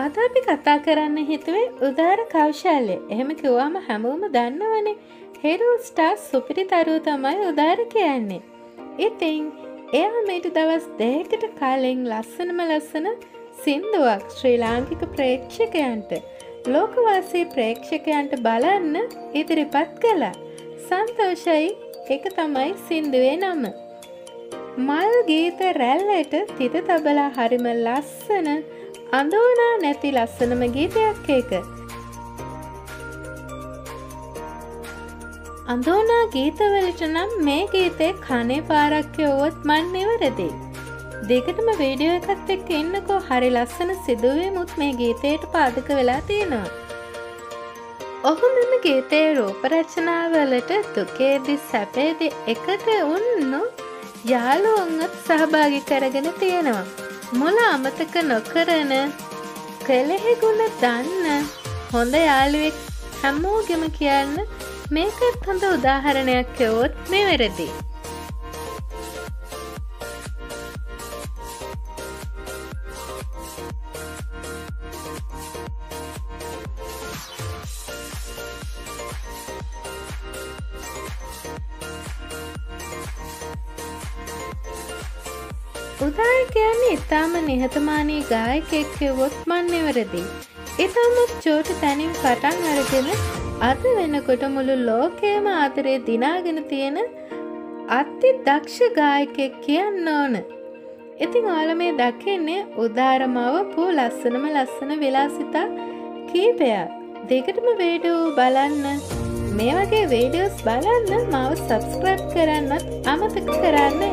අද අපි කතා කරන්න හිතුවේ උදාර කෞශල්‍ය එහෙම කිව්වාම හැමෝම දන්නවනේ හෙරෝ ස්ටා සුපිරි තරුව තමයි උදාර කියන්නේ. ඉතිං එයා මේට දවස් දෙකට කාලෙෙන් ලස්සනම ලස්සන සින්දුවක් ශ්‍රී ලාංකික ප්‍රේක්ෂකයන්ට ලෝකවාසී ප්‍රේක්ෂකයන්ට බලන්න ඉදිරිපත් කළා. සන්තෝෂයි එක තමයි සින්දුවේ නම. මල් ගීත රැල්ලට තිත තබලා හරිම ලස්සන අඳෝනා නැති ලස්සනම ගීතයක් ඒක. අඳෝනා ගීතවලට නම් මේ ගීතේ කනේ පාරක්්‍ය ඔවොත් මන් නිවරදී. දෙකටම වීඩියෝ එකත් එක්ක එන්නකෝ හරි ලස්සන සිදුවේ මුත් මේ ගීතයට පාදක වෙලා තියෙනවා. ඔහු මෙම ගීතයේ රූපරචනාවලට දුකේදි සැපේදි එකට උන්නු යාලුවන්වත් සහභාගි කරගෙන තියෙනවා. මුල අමතක නොකරන කෙලෙහෙගුණ දන්න හොඳ යාළුවෙක් හැමෝගෙම කියන්න මේකත් හොඳ උදාහරණයක් යවොත් මේ වෙරදී. උදාය කියන්නේ ඉතාම නිහතමානී ගායකෙක් කිව්වොත් මන්නෙවරදී. ඉතාමත් චෝට තැනින් පටන් අරගෙන අද වෙනකොට මුළු ලෝකයම ආතරේ දිනාගෙන තියෙන අත්ති දක්ෂ ගායකෙක් කියන්න ඕන. ඉතිං ඕල මේ දකින්නේ උදාරමාව පූ ලස්සනම ලස්සන විලාසිතා කීපයක්. දෙකටම වේඩෝ බලන්න මේ වගේ වේඩියෝස් බලන්න මාව සබස්ක්‍රයිබ් කරන්නත් අමතක කරන්න එපා.